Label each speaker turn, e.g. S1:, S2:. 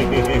S1: Hehehehe